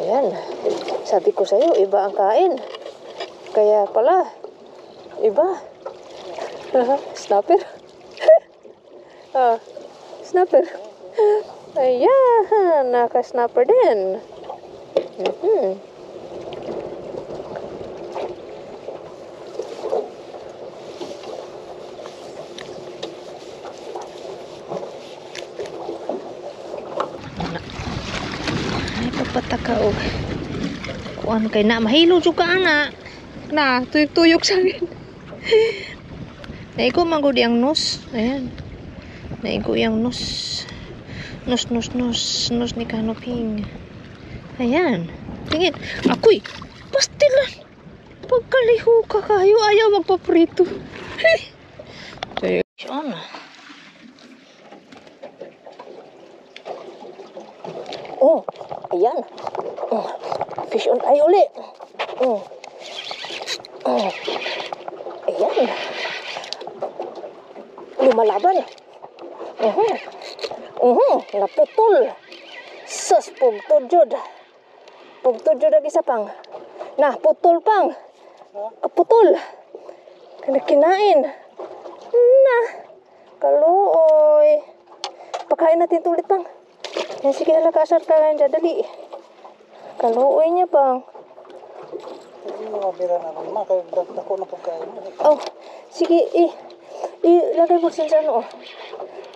Ayan. Sabi ko sa'yo, iba ang kain. Kaya pala, iba. snapper. ah, snapper. Ayan, naka-snapper din. Mhm. Ay, papataka o. Kuan kay na, mahilo jud ka ana. Na, tuyok-tuyok sa akin. Naigo man gud ang nos. Ayan. Naigo yung nos. Nos, nos, nos. Nos ni Kanoping. Ayan. Tingin. Ako'y, pastilan. Pagkaliho ka kayo, ayaw magpaprito. Ayan. Oh, ayan. Oh, fish on tayo uli. Oh. Oh. Ayan. Lumalaban. Uh -huh. Naputol. Sus, pugtod Pugtod jud lagi sa pang. Nah, putol pang. Kaputol. Kinain. Nah. Kaluoy. Pakain natin tulit pang. Sige na kasar ka lang dyan. Dali. Kaluoy niya pang. Hindi mo mabira na naman. Kaya dako na pagkain. Oh, sige, i, ilagay mo dyan sa ano. oh.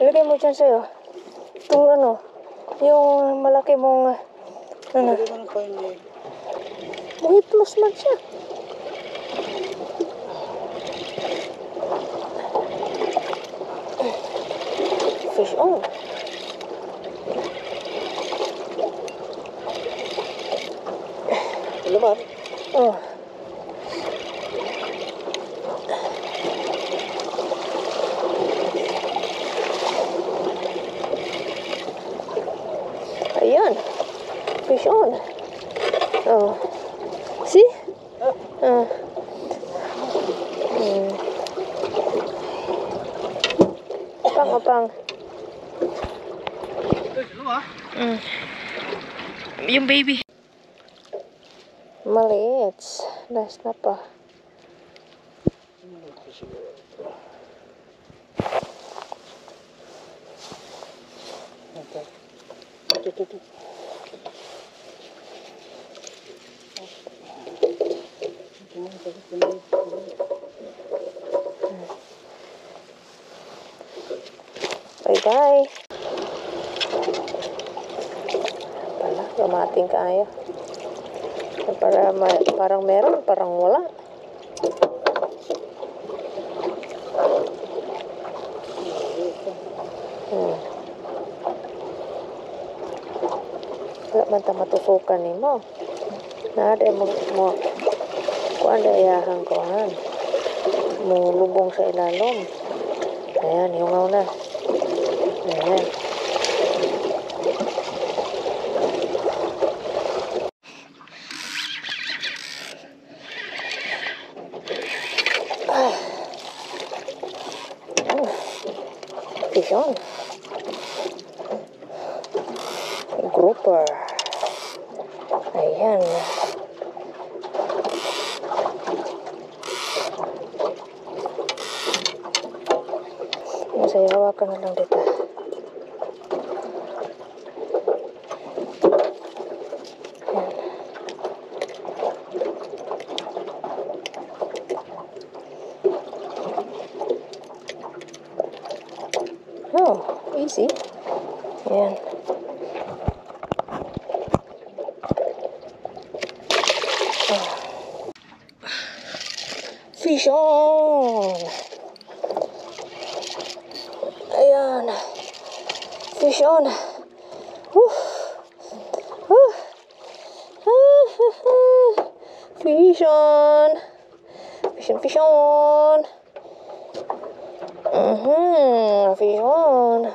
Ilagay mo dyan sa'yo. Itong ano, yung malaki mong, ano, Hindi mo na pa hindi. may plus man siya. Fish on. Laman. Oh. Ayan. Fish on. Oh. See? Uh. Hmm. Pang, oh, pang. Mm. Yung baby. Maliit. Last na pa. Ito, ito, ito. Bye-bye. Pala, gamating kaya. Para, parang meron, parang wala. Hmm. Wala man ta matusukan ni mo. Nade mo mo kuan dayahang kuan. Mo lubong sa ilalom. Ayan, yungaw na. Ayan. Fish on. Grouper. Ayan. Masaya hawakan na lang dito. Oh, easy. Ayan. Fish on! Ayan. Fish on. Fish on. Fish on, fish on. Mhm, fish on.